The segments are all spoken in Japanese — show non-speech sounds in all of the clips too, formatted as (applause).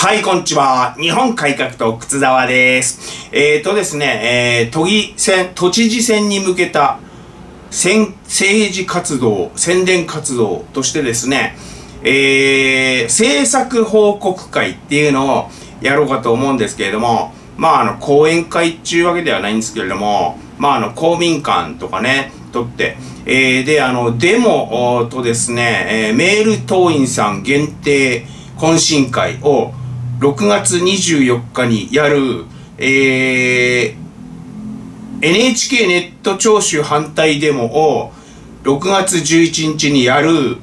はい、こんにちは。日本改革党、靴沢です。えーとですね、えー、都議選、都知事選に向けた政治活動、宣伝活動としてですね、えー、政策報告会っていうのをやろうかと思うんですけれども、まあ、あの、講演会っていうわけではないんですけれども、まあ、あの、公民館とかね、とって、えー、で、あの、デモとですね、えー、メール党員さん限定懇親会を6月24日にやる、えー、NHK ネット聴取反対デモを6月11日にやる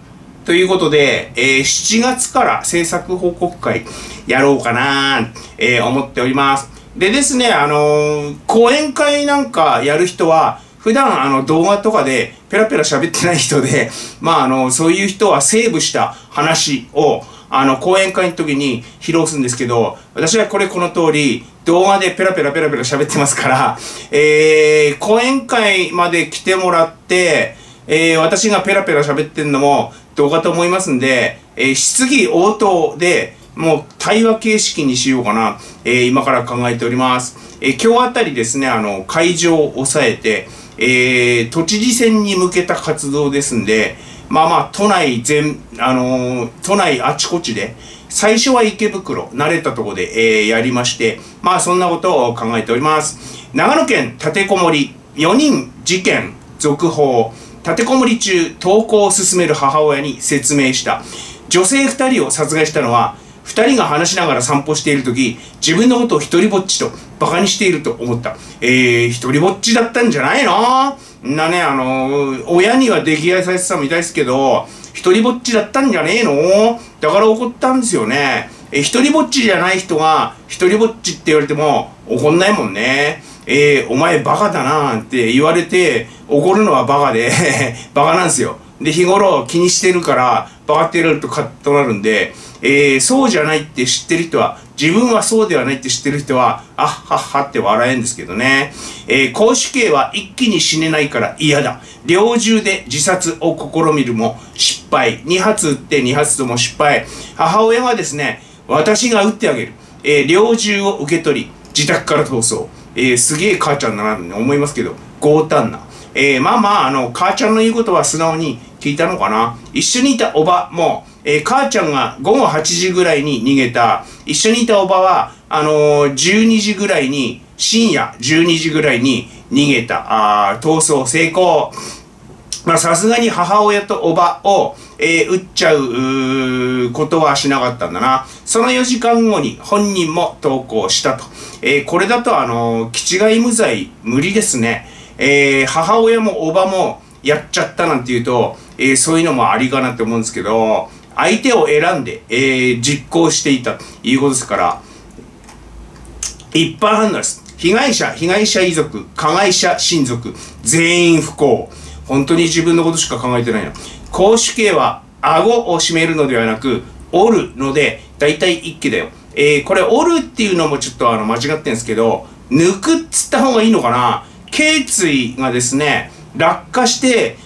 ということで、えー、7月から制作報告会やろうかな、えー、思っております。でですね、あのー、講演会なんかやる人は、普段あの動画とかでペラペラ喋ってない人で、まああの、そういう人はセーブした話を、あの、講演会の時に披露するんですけど、私はこれこの通り、動画でペラペラペラペラ喋ってますから、えー、講演会まで来てもらって、えー、私がペラペラ喋ってんのも動画と思いますんで、えー、質疑応答で、もう対話形式にしようかな、えー、今から考えております。えー、今日あたりですね、あの、会場を抑えて、えー、都知事選に向けた活動ですんで、まあまあ、都内全、あのー、都内あちこちで、最初は池袋、慣れたところで、えー、やりまして、まあそんなことを考えております。長野県立てこもり、4人事件続報、立てこもり中、投稿を進める母親に説明した。女性2人を殺害したのは、2人が話しながら散歩している時自分のことを一人ぼっちと馬鹿にしていると思ったえー、一人ぼっちだったんじゃないの？なねあの親には溺愛されてたみたいですけど一人ぼっちだったんじゃねえの？だから怒ったんですよね。え一人ぼっちじゃない人が一人ぼっちって言われても怒んないもんね。えー、お前バカだなって言われて怒るのはバカで (laughs) バカなんですよ。で日頃気にしてるからバカってやるとカッとなるんでえー、そうじゃないって知ってる人は、自分はそうではないって知ってる人は、あっはっはって笑えんですけどね。えー、公主刑は一気に死ねないから嫌だ。猟銃で自殺を試みるも失敗。2発撃って2発とも失敗。母親がですね、私が撃ってあげる。えー、猟銃を受け取り、自宅から逃走。えー、すげえ母ちゃんだなって思いますけど、強胆な。えー、まあまあ、あの、母ちゃんの言うことは素直に聞いたのかな。一緒にいたおばも、えー、母ちゃんが午後8時ぐらいに逃げた。一緒にいたおばは、あのー、12時ぐらいに、深夜12時ぐらいに逃げた。あ逃走成功。まあ、さすがに母親とおばを、えー、撃っちゃうことはしなかったんだな。その4時間後に本人も投稿したと。えー、これだと、あのー、気違い無罪無理ですね。えー、母親もおばもやっちゃったなんて言うと、えー、そういうのもありかなって思うんですけど、相手を選んで、えー、実行していたということですから、一般判断です。被害者、被害者遺族、加害者親族、全員不幸。本当に自分のことしか考えてないの。公主刑は顎を締めるのではなく、折るので、だいたい一気だよ。えー、これ折るっていうのもちょっとあの間違ってんですけど、抜くっつった方がいいのかな頸椎がですね、落下して、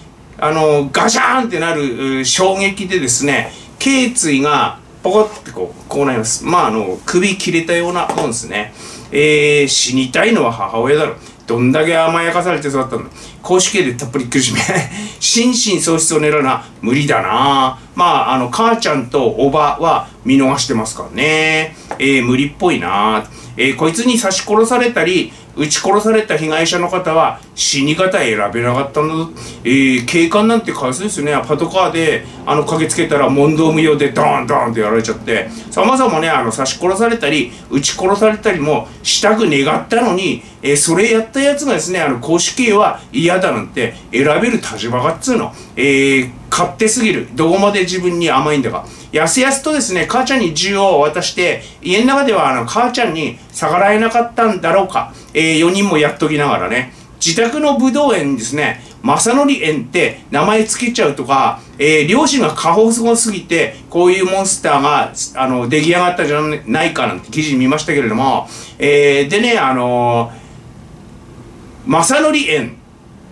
あの、ガシャーンってなる衝撃でですね、頸椎がポコってこう、こうなります。まあ、あの、首切れたようなもんですね。えー、死にたいのは母親だろ。どんだけ甘やかされて育ったんだ。公式でたっぷり苦しめ。(laughs) 心神喪失を狙うな。無理だなまあ、あの、母ちゃんとおばは見逃してますからね。えー、無理っぽいなえー、こいつに刺し殺されたり、撃ち殺された被害者の方は死に方選べなかったんだぞ。えー、警官なんてかわいそうですね。パトカーで、あの、駆けつけたら問答無用でドーンドーンってやられちゃって、様々ね、あの、刺し殺されたり、撃ち殺されたりもしたく願ったのに、えー、それやったやつがですね、あの、公式刑は嫌だなんて選べる立場がっつうの。えー、勝手すぎる。どこまで自分に甘いんだか。やすやすとですね、母ちゃんに銃を渡して、家の中ではあの、母ちゃんに逆らえなかったんだろうか。えー、4人もやっときながらね。自宅の武道園にですね、正則園って名前つけちゃうとか、えー、両親が過保護すぎて、こういうモンスターが、あの、出来上がったじゃないかなんて記事見ましたけれども、えー、でね、あのー、正則園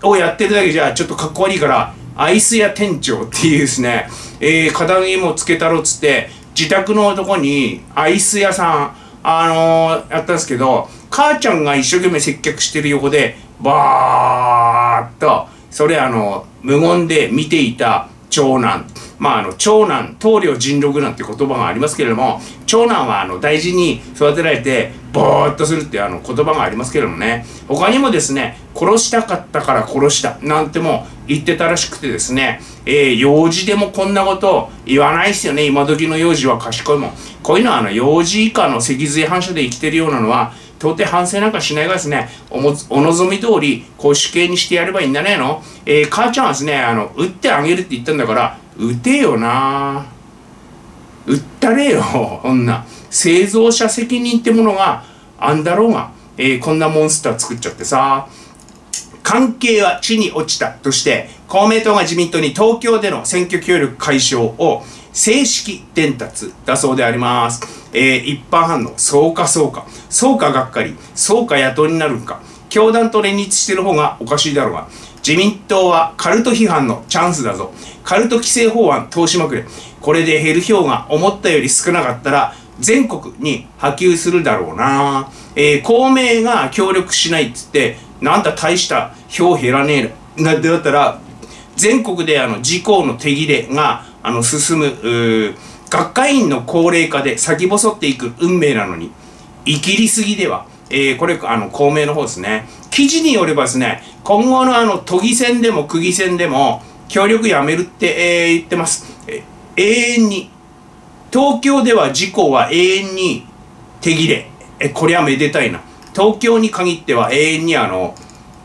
をやってるだけじゃちょっとかっこ悪いから、アイス屋店長っていうですね、えー、片木もつけたろっつって、自宅のとこにアイス屋さん、あのー、やったんですけど、母ちゃんが一生懸命接客してる横で、バーっと、それあの、無言で見ていた長男。まあ、あの、長男、棟梁人禄なんて言葉がありますけれども、長男はあの、大事に育てられて、ぼーっとするっていうあの、言葉がありますけれどもね、他にもですね、殺したかったから殺した、なんても言ってたらしくてですね、えー、幼児でもこんなこと言わないですよね、今時の幼児は賢いもん。こういうのはあの、幼児以下の脊髄反射で生きてるようなのは、到底反省なんかしないがですね、おもお望み通り、こう死刑にしてやればいいんだねの？えー、母ちゃんはですね、あの、撃ってあげるって言ったんだから、撃てよな撃ったれよ、女。製造者責任ってものがあんだろうが、えー、こんなモンスター作っちゃってさ。関係は地に落ちたとして、公明党が自民党に東京での選挙協力解消を正式伝達だそうであります。えー、一般反応、そうかそうか、そうかがっかり、そうか野党になるんか、教団と連立してる方がおかしいだろうが、自民党はカルト批判のチャンスだぞ。カルト規制法案通しまくれ。これで減る票が思ったより少なかったら、全国に波及するだろうな。えー、公明が協力しないっつって、なんだ大した票減らねえな。だったら、全国であの自公の手切れがあの進む学会員の高齢化で先細っていく運命なのに生きりすぎでは、えー、これあの公明の方ですね。記事によればですね今後のあの都議選でも区議選でも協力やめるって、えー、言ってます、え、永遠に。東京では自公は永遠に手切れ。えこれはめでたいな。東京に限っては永遠にあの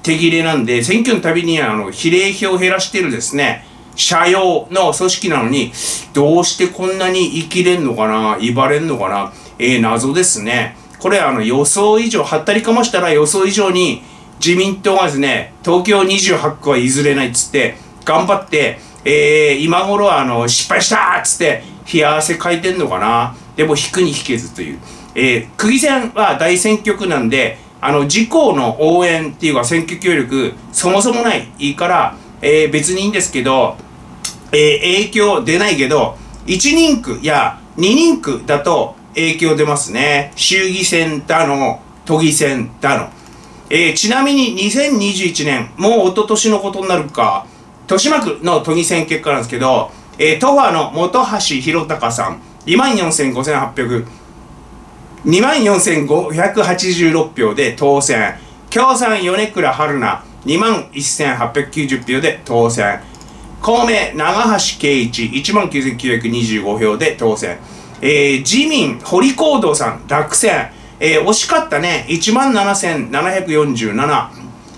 手切れなんで選挙のたびにあの比例票を減らしてるですね。社用の組織なのに、どうしてこんなに生きれんのかな？威張れんのかな？えー、謎ですね。これあの予想以上、はったりかましたら予想以上に自民党がですね、東京28区は譲れないっつって、頑張って、えー、今頃はあの、失敗したっつって、冷や汗かいてんのかな？でも引くに引けずという。えー、区議選は大選挙区なんで、あの、自公の応援っていうか選挙協力、そもそもない。いいから、えー、別にいいんですけど、えー、影響出ないけど、1人区や2人区だと影響出ますね。衆議選だの、都議選だの。えー、ちなみに2021年、もう一昨年のことになるか、豊島区の都議選結果なんですけど、えー、都和の本橋弘隆さん、24,5800、24,586票で当選。共産米倉春菜、21,890票で当選。公明、長橋圭一、19,925票で当選。えー、自民、堀行動さん、落選。えー、惜しかったね。17,747。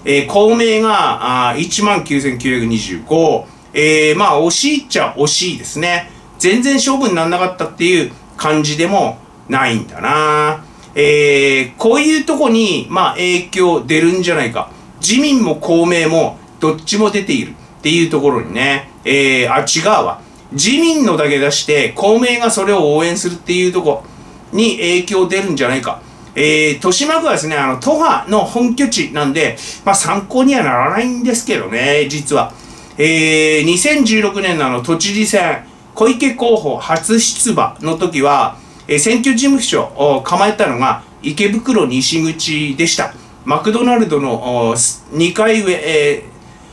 えー、公明が、あ19,925。えー、まあ、惜しいっちゃ惜しいですね。全然勝負にならなかったっていう感じでもないんだな。えー、こういうとこに、まあ、影響出るんじゃないか。自民も公明もどっちも出ているっていうところにね、えー、あ、違うわ。自民のだけ出して、公明がそれを応援するっていうとこに影響出るんじゃないか。えー、豊島区はですね、あの、都派の本拠地なんで、まあ参考にはならないんですけどね、実は。えー、2016年のあの都知事選、小池候補初出馬の時は、えー、選挙事務所を構えたのが池袋西口でした。マクドナルドの2階上、え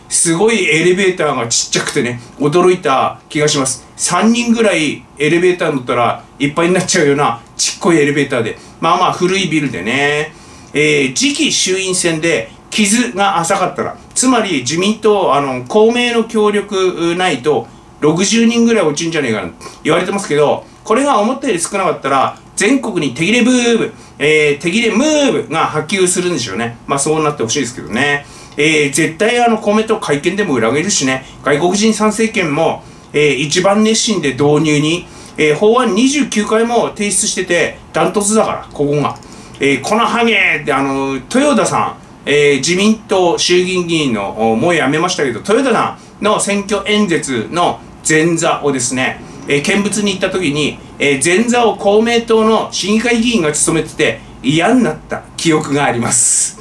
ー、すごいエレベーターがちっちゃくてね、驚いた気がします。3人ぐらいエレベーター乗ったらいっぱいになっちゃうようなちっこいエレベーターで、まあまあ古いビルでね、えー、次期衆院選で傷が浅かったら、つまり自民党、あの、公明の協力ないと60人ぐらい落ちんじゃねえかな。言われてますけど、これが思ったより少なかったら、全国に手切れブーム、えー、手切れムーブが波及するんでしょうね。まあそうなってほしいですけどね。えー、絶対あのコメント会見でも裏切るしね、外国人参政権も、えー、一番熱心で導入に、えー、法案29回も提出してて、ダントツだから、ここが。えー、このハゲってあの、豊田さん、えー、自民党衆議院議員の、もう辞めましたけど、豊田さんの選挙演説の前座をですね、えー、見物に行った時に、えー、前座を公明党の市議会議員が務めてて嫌になった記憶があります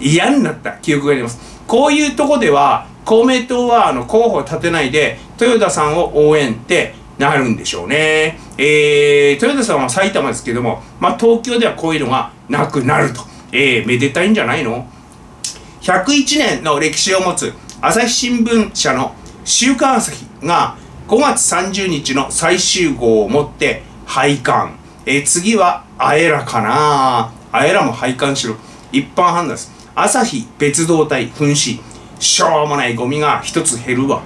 嫌になった記憶がありますこういうとこでは公明党はあの候補を立てないで豊田さんを応援ってなるんでしょうね。えー、豊田さんは埼玉ですけども、まあ、東京ではこういうのがなくなると。えー、めでたいんじゃないの ?101 年の歴史を持つ朝日新聞社の週刊朝日が5月30日の最終号をもって廃刊。えー、次はあえらかなあえらも廃刊しろ。一般判断です。朝日別動隊紛死。しょうもないゴミが一つ減るわ。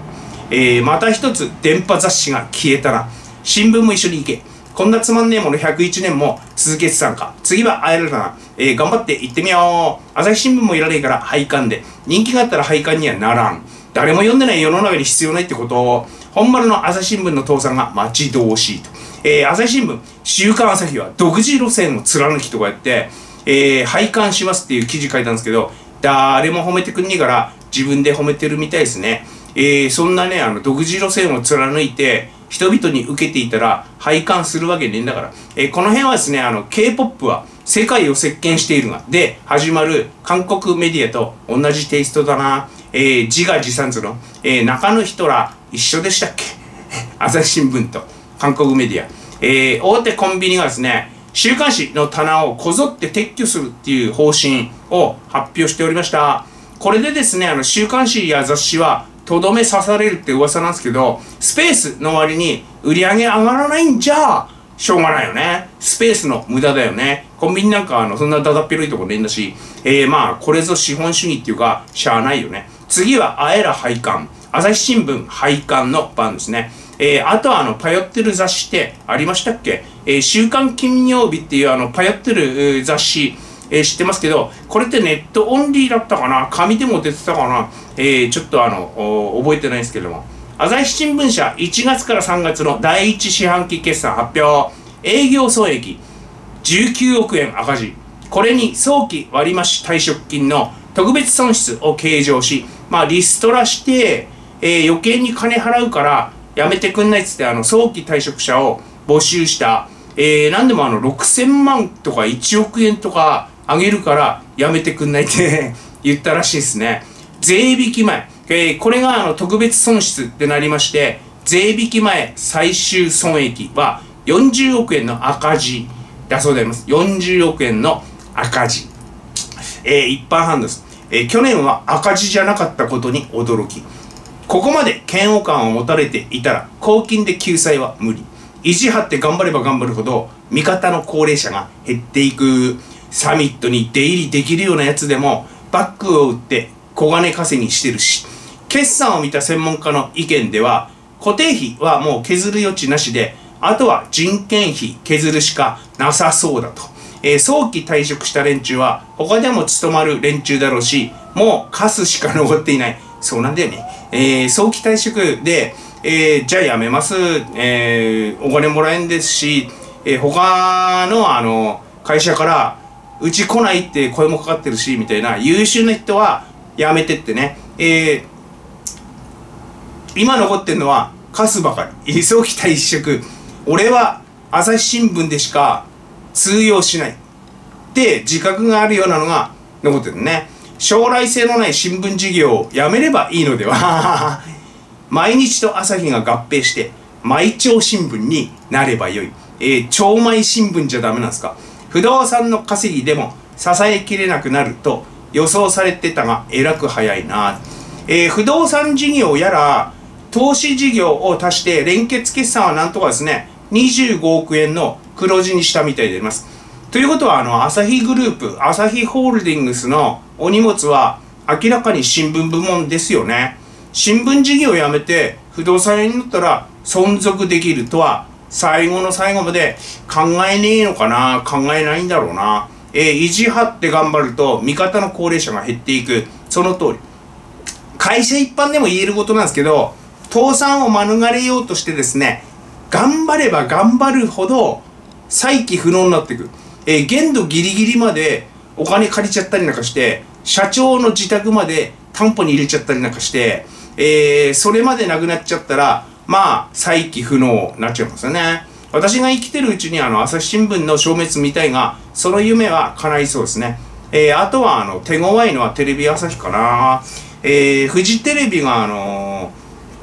えー、また一つ電波雑誌が消えたら、新聞も一緒に行け。こんなつまんねえもの101年も続けてたんか。次は会えるかな。えー、頑張って行ってみよう。朝日新聞もいらねえから廃刊で。人気があったら廃刊にはならん。誰も読んでない世の中に必要ないってことを、本丸の朝日新聞の倒産が待ち遠しいと。えー、朝日新聞、週刊朝日は独自路線を貫きとかやって、えー、廃刊しますっていう記事書いたんですけど、誰も褒めてくんねえから、自分で褒めてるみたいですね。えー、そんなね、あの、独自路線を貫いて、人々に受けていたら、廃刊するわけねえんだから。えー、この辺はですね、あの、K-POP は世界を席巻しているが、で、始まる韓国メディアと同じテイストだな。えー、自画自賛するの。えー、中野人ら一緒でしたっけ？(laughs) 朝日新聞と韓国メディア。えー、大手コンビニがですね、週刊誌の棚をこぞって撤去するっていう方針を発表しておりました。これでですね、あの、週刊誌や雑誌は、とどめ刺されるって噂なんですけど、スペースの割に売り上げ上がらないんじゃ、しょうがないよね。スペースの無駄だよね。コンビニなんか、あの、そんなだだっ広いとこねえんだし、えー、まあ、これぞ資本主義っていうか、しゃあないよね。次は、あえら廃刊。朝日新聞廃刊の番ですね。えー、あとは、あの、パヨってる雑誌ってありましたっけ？えー、週刊金曜日っていう、あの、パヨってる雑誌、えー、知ってますけど、これってネットオンリーだったかな？紙でも出てたかな？えー、ちょっとあの、覚えてないですけども。朝日新聞社1月から3月の第1四半期決算発表。営業損益19億円赤字。これに早期割増退職金の特別損失を計上し、まあリストラして、えー、余計に金払うからやめてくんないっつってあの早期退職者を募集した。えー、なんでもあの6000万とか1億円とかあげるからやめてくんないって (laughs) 言ったらしいですね。税引き前。えー、これがあの特別損失ってなりまして、税引き前最終損益は40億円の赤字だそうであります。40億円の赤字。えー、一般判です。え、去年は赤字じゃなかったことに驚き。ここまで嫌悪感を持たれていたら、公金で救済は無理。意地張って頑張れば頑張るほど、味方の高齢者が減っていく。サミットに出入りできるようなやつでもバッグを売って小金稼ぎしてるし決算を見た専門家の意見では固定費はもう削る余地なしであとは人件費削るしかなさそうだと、えー、早期退職した連中は他でも務まる連中だろうしもうカスしか残っていない。そうなんだよね、えー、早期退職で、えー、じゃあ辞めます、えお金もらえんですし、え他のあの会社からうち来ないって声もかかってるしみたいな優秀な人はやめてってね。え、今残ってるのはカスばかり。急ぎた一職。俺は朝日新聞でしか通用しない。って自覚があるようなのが残ってるね。将来性のない新聞事業をやめればいいのでは。(laughs) 毎日と朝日が合併して毎朝新聞になればよい、えー、超毎新聞じゃダメなんですか？不動産の稼ぎでも支えきれなくなると予想されてたがえらく早いな、えー、不動産事業やら投資事業を足して連結決算はなんとかですね25億円の黒字にしたみたいでありますということはあの朝日グループ朝日ホールディングスのお荷物は明らかに新聞部門ですよね新聞事業をやめて不動産屋になったら存続できるとは最後の最後まで考えねえのかな考えないんだろうな。えー、意地張って頑張ると味方の高齢者が減っていく。その通り。会社一般でも言えることなんですけど、倒産を免れようとしてですね、頑張れば頑張るほど再起不能になっていく。えー、限度ギリギリまでお金借りちゃったりなんかして、社長の自宅まで担保に入れちゃったりなんかして、えー、それまでなくなっちゃったら、まあ、再起不能になっちゃいますよね。私が生きてるうちにあの、朝日新聞の消滅みたいが、その夢は叶いそうですね。えー、あとはあの、手強いのはテレビ朝日かな。えー、フジテレビがあの、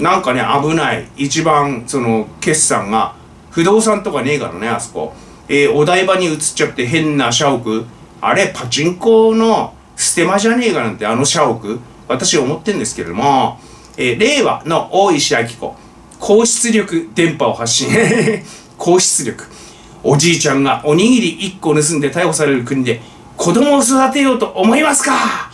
なんかね危ない。一番その決算が。不動産とかねえからねあそこ、えー、お台場に移っちゃって変な社屋。あれパチンコのステマじゃねえかなんてあの社屋。私思ってんですけれども、えー、令和の大石明子。高出力電波を発信。(laughs) 高出力。おじいちゃんがおにぎり1個盗んで逮捕される国で子供を育てようと思いますか？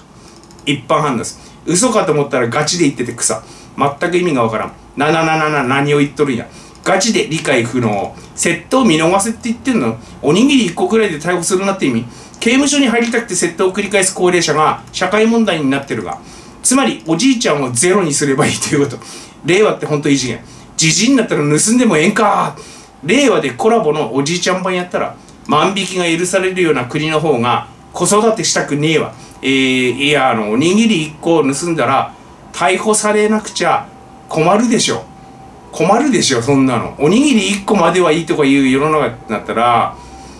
一般反応です。嘘かと思ったらガチで言ってて草。全く意味がわからん。ななななな何を言っとるんや。ガチで理解不能。窃盗見逃せって言ってんの。おにぎり1個くらいで逮捕するなって意味。刑務所に入りたくて窃盗を繰り返す高齢者が社会問題になってるが。つまりおじいちゃんをゼロにすればいいということ。令和ってほんと異次元。じじいになったら盗んでもええんか。令和でコラボのおじいちゃん版やったら万引きが許されるような国の方が子育てしたくねえわ。えー、いやあのおにぎり1個盗んだら逮捕されなくちゃ困るでしょ。困るでしょそんなの。おにぎり1個まではいいとかいう世の中になったら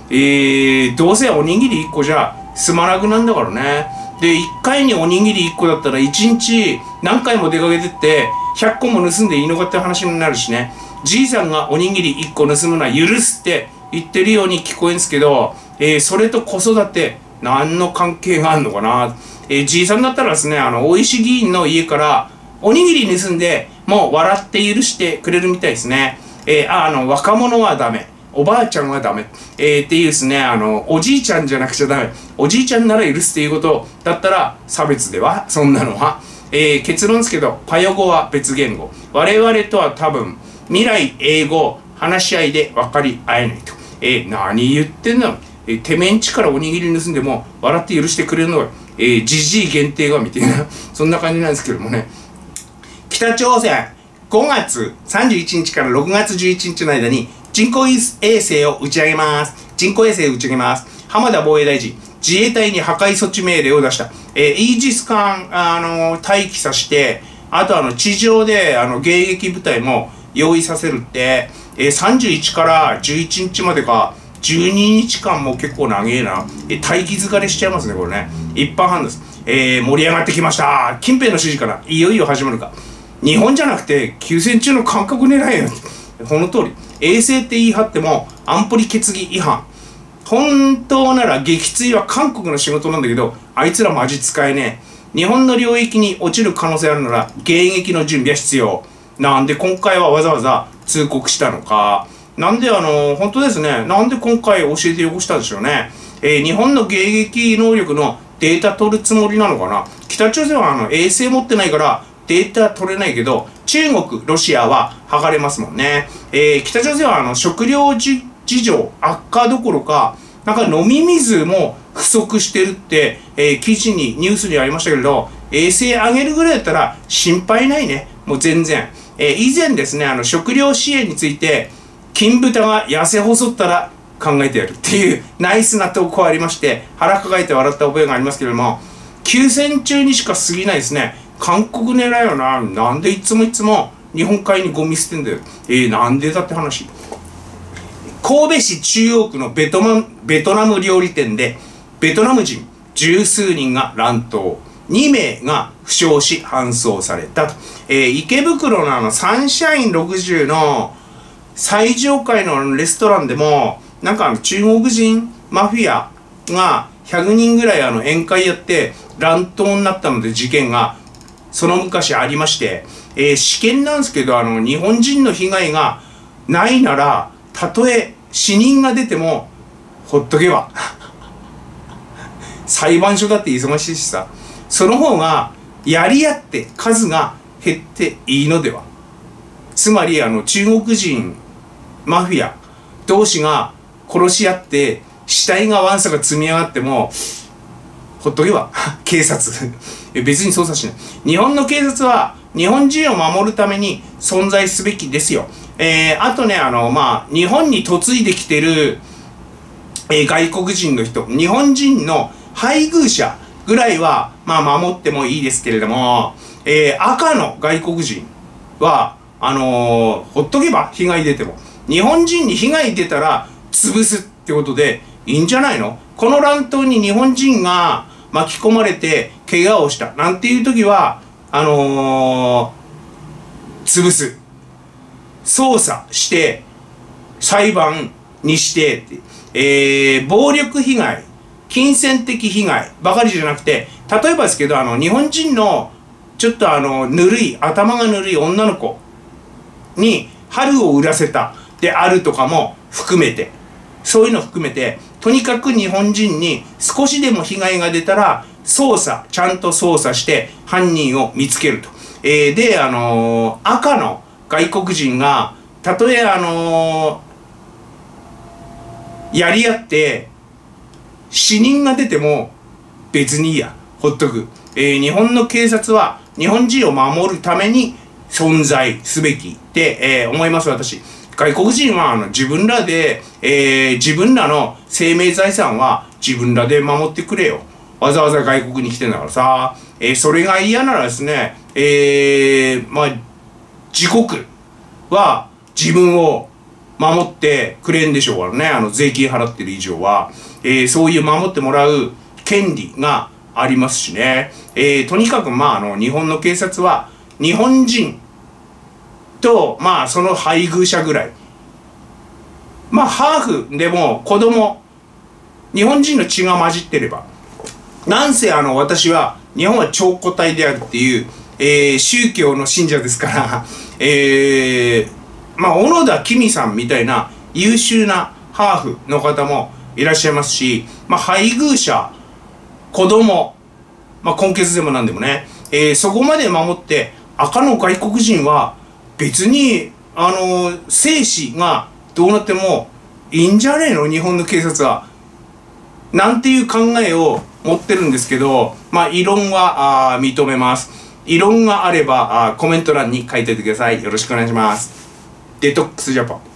えー、どうせおにぎり1個じゃ済まなくなんだからね。で1回におにぎり1個だったら1日何回も出かけてって100個も盗んでいいのかって話になるしね。じいさんがおにぎり1個盗むのは許すって言ってるように聞こえんすけど、えー、それと子育て何の関係があるのかな。えー、じいさんだったらですねあの大石議員の家からおにぎり盗んでもう笑って許してくれるみたいですね、えー、あの若者はダメ。おばあちゃんはダメ、えー、っていうですねあのおじいちゃんじゃなくちゃダメ。おじいちゃんなら許すっていうことだったら差別ではそんなのは、えー、結論ですけどパヨ語は別言語。我々とは多分未来英語話し合いで分かり合えないと、えー、何言ってんだろう。えー、てめんちからおにぎり盗んでも笑って許してくれるのがえー、じじい限定がみたいな (laughs) そんな感じなんですけどもね。北朝鮮5月31日から6月11日の間に人工衛星を打ち上げます。人工衛星を打ち上げます。浜田防衛大臣自衛隊に破壊措置命令を出した、えー、イージス艦、あのー、待機させてあとあの地上であの迎撃部隊も用意させるって、えー、31から11日までか12日間も結構長えな。え、待機疲れしちゃいますね、これね。一般犯です。えー、盛り上がってきました。近辺の指示からいよいよ始まるか。日本じゃなくて、休戦中の感覚狙えよ。この通り。衛星って言い張っても、安保理決議違反。本当なら撃墜は韓国の仕事なんだけど、あいつらマジ使えねえ。日本の領域に落ちる可能性あるなら、迎撃の準備は必要。なんで今回はわざわざ通告したのか。なんであの、本当ですね、なんで今回教えてよこしたんでしょうね。えー、日本の迎撃能力のデータ取るつもりなのかな北朝鮮はあの衛星持ってないからデータ取れないけど、中国、ロシアは剥がれますもんね。えー、北朝鮮はあの食料事情悪化どころか、なんか飲み水も不足してるって、えー、記事に、ニュースにありましたけれど、衛星上げるぐらいだったら心配ないね。もう全然。えー、以前ですね、あの食料支援について、金豚が痩せ細ったら考えてやるっていうナイスな投稿ありまして腹抱えて笑った覚えがありますけれども休戦中にしか過ぎないですね。韓国狙いよななんでいつもいつも日本海にゴミ捨てんだよ。えー、なんでだって話。神戸市中央区のベトナベトナム料理店でベトナム人十数人が乱闘。2名が負傷し搬送されたと、えー、池袋のあのサンシャイン60の最上階のレストランでも、なんか中国人マフィアが100人ぐらいあの宴会やって乱闘になったので事件がその昔ありまして、えー、試験なんですけど、あの、日本人の被害がないなら、たとえ死人が出ても、ほっとけば。(laughs) 裁判所だって忙しいしさ。その方が、やり合って数が減っていいのでは。つまり、あの、中国人マフィア同士が殺し合って死体がわんさが積み上がってもほっとけば (laughs) 警察。(laughs) 別に捜査しない。日本の警察は日本人を守るために存在すべきですよ。えー、あとねあのまあ日本に嫁いできてる、えー、外国人の人日本人の配偶者ぐらいはまあ守ってもいいですけれども、えー、赤の外国人はあのー、ほっとけば被害出ても日本人に被害出たら潰すってことでいいんじゃないの？この乱闘に日本人が巻き込まれて怪我をした。なんていう時はあのー、潰す。捜査して裁判にしてえー、暴力被害金銭的被害ばかりじゃなくて例えばですけどあの日本人のちょっとあのぬるい頭がぬるい女の子に春を売らせた。であるとかも含めて。そういうの含めてとにかく日本人に少しでも被害が出たら捜査ちゃんと捜査して犯人を見つけると。えー、であのー、赤の外国人がたとえあのー、やり合って死人が出ても別にいいや。ほっとく、えー、日本の警察は日本人を守るために存在すべきってえー、思います私。外国人はあの自分らで、えー、自分らの生命財産は自分らで守ってくれよ。わざわざ外国に来てんだからさ、えー、それが嫌ならですねえー、まあ自国は自分を守ってくれんでしょうからね。あの税金払ってる以上は、えー、そういう守ってもらう権利がありますしね、えー、とにかくまああの日本の警察は日本人とまあその配偶者ぐらい。まあハーフでも子供日本人の血が混じってれば。なんせあの私は日本は超個体であるっていう、えー、宗教の信者ですから (laughs) えー、まあ小野田公さんみたいな優秀なハーフの方もいらっしゃいますし、まあ、配偶者子供まあ根血でも何でもね、えー、そこまで守って赤の外国人は別にあの生死がどうなってもいいんじゃねえの？日本の警察は。なんていう考えを持ってるんですけど、まあ、異論はあ認めます。異論があればあコメント欄に書いておいてください。よろしくお願いします。デトックスジャパン。